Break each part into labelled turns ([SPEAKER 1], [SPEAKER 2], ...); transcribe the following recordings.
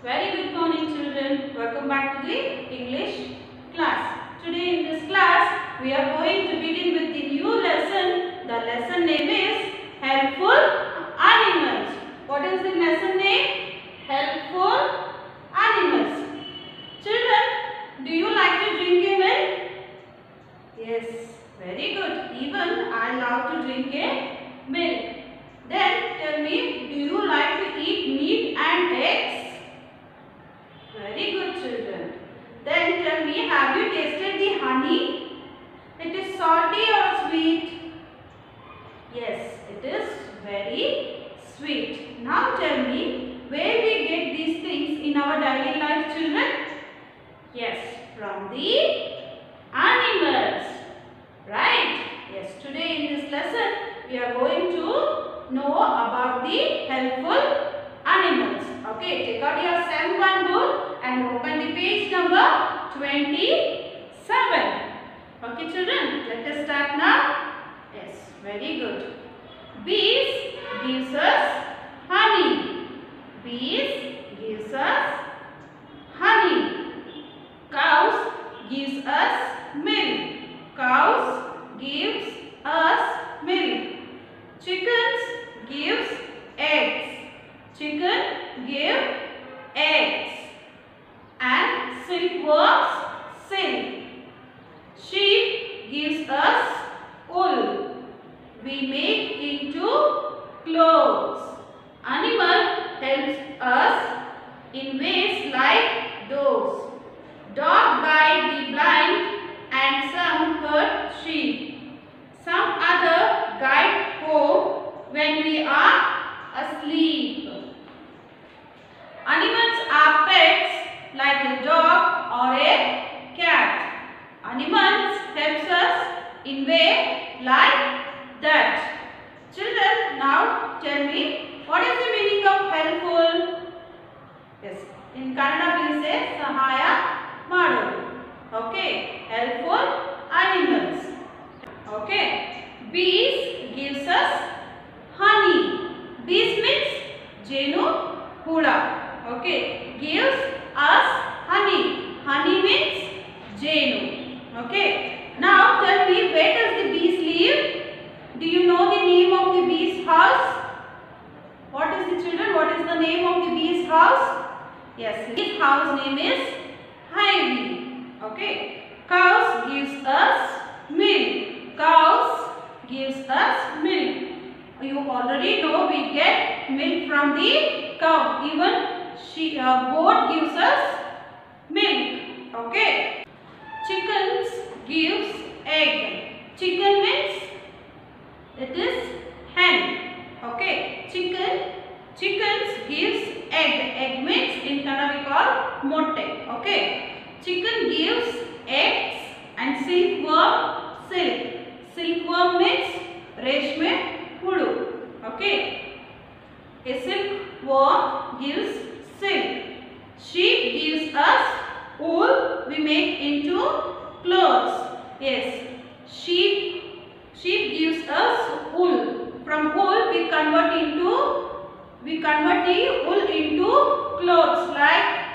[SPEAKER 1] Very good morning children. Welcome back to the English class. Today in this class we are going to begin with the new lesson. The lesson name is Helpful Animals. What is the lesson name? Helpful Animals. Children, do you like to drink a milk? Yes, very good. Even I love to drink a milk. Then tell me, do you like to eat meat and eggs? Very good children. Then tell me, have you tasted the honey? It is salty or sweet? Yes, it is very sweet. Now tell me, where we get these things in our daily life children? Yes, from the animals. Right? Yes, today in this lesson, we are going to know about the helpful animals. Okay, take out your SEM 1 book and open the page number 27. Okay, children, let us start now. Yes, very good. Bees gives us honey. Bees gives us honey. Cows gives us milk. Cows gives us milk. Chickens gives eggs. Chicken give eggs. And silkworms silk. Sheep gives us wool. We make into clothes. Animal helps us in ways like those. Dog guide the blind and some herd sheep. Some other guide home when we are asleep. Animals are pets like a dog or a cat. Animals helps us in way like that. Now tell me what is the meaning of helpful? Yes, in Kannada we say Sahaya Madodu. Okay, helpful animals. Okay, bees gives us honey. Bees means jenu huda. Okay, gives us honey. Honey means jenu. Okay, now tell me What is the name of the bee's house? Yes, his house name is Ivy. Okay. Cows gives us milk. Cows gives us milk. You already know we get milk from the cow. Even she, uh, goat gives us milk. Okay. Chickens gives egg. Chicken means it is hen. Okay. Chicken. Chickens gives egg. Egg means in Kannada we call motte. Okay. Chicken gives eggs and silkworm silk. Silkworm means reshme hudu. Okay. A silkworm gives silk. Sheep gives us wool we make into clothes. Yes. Sheep sheep gives us wool. From wool we convert into we convert the wool into clothes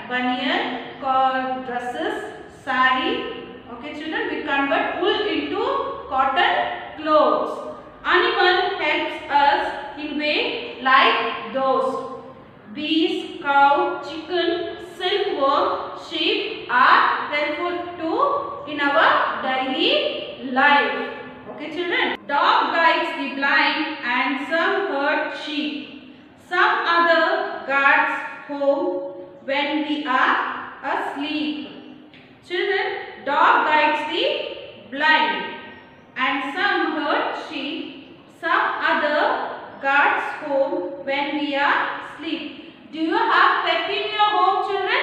[SPEAKER 1] like banyan, dresses, sari. Okay children, we convert wool into cotton clothes. Animal helps us in way like those. Bees, cow, chicken, silkworm, sheep are helpful to in our daily life. Okay children. Dog guides the blind and some herd sheep. Some other guards home when we are asleep. Children, dog guides the blind and some herd sheep. Some other guards home when we are asleep. Do you have pet in your home children?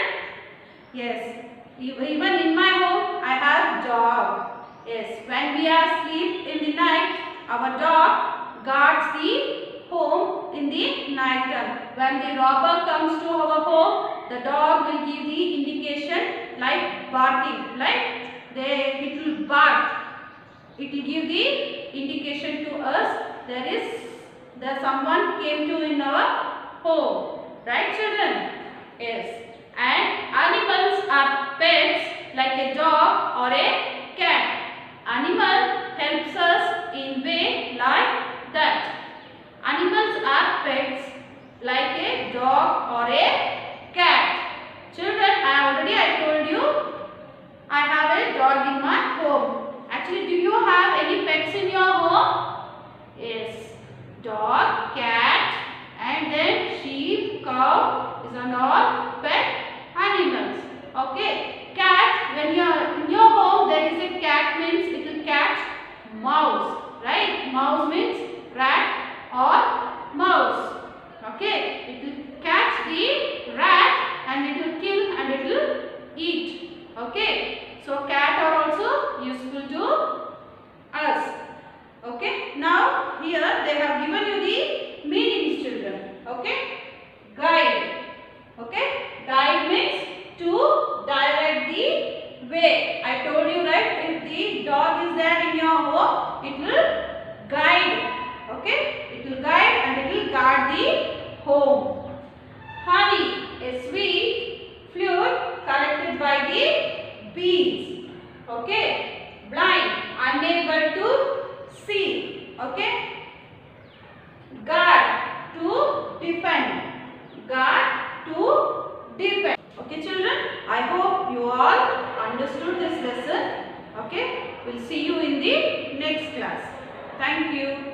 [SPEAKER 1] Yes. Even in my home I have dog. Yes. When we are asleep in the night our dog guards the home in the night time. When the robber comes to our home, the dog will give the indication like barking, like they it will bark. It will give the indication to us there is there someone came to in our home. Right children? Yes. And animals are pets like a dog or a cat. Animal helps us in way like that. Animals are pets like a dog or a cat. Children, I already I told you I have a dog in my home. Actually, do you have any pets in your home? Yes. Dog, cat, and then sheep, cow is and all pet animals. Okay. Cat, when you are in your home, there is a cat means it will catch mouse. Right? Mouse means rat or mouse. Okay. It will catch the rat and it will kill and it will eat. Okay. So cat are also useful to us. Okay. Now here they have given you the meanings children. Okay. Guide. Okay. Guide means to direct the way. I told you right if the dog is there in your home it will guide. Okay. It will guide and it will guard the home. Honey, a sweet fluid collected by the bees. Okay. Blind, unable to see. Okay. Guard, to defend. Guard, to defend. Okay children, I hope you all understood this lesson. Okay. We'll see you in the next class. Thank you.